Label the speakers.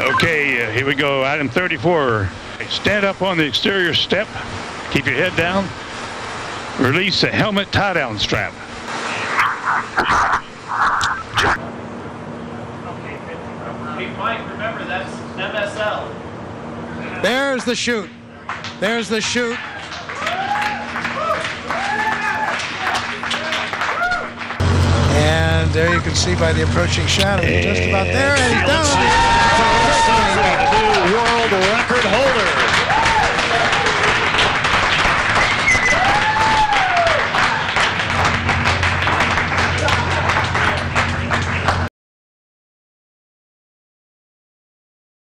Speaker 1: Okay, uh, here we go. Item 34. Stand up on the exterior step. Keep your head down. Release the helmet tie-down strap.
Speaker 2: Hey, Mike, remember that's MSL.
Speaker 3: There's the chute. There's the chute. And there you can see by the approaching shadow, just about there, and he's down.
Speaker 4: Record.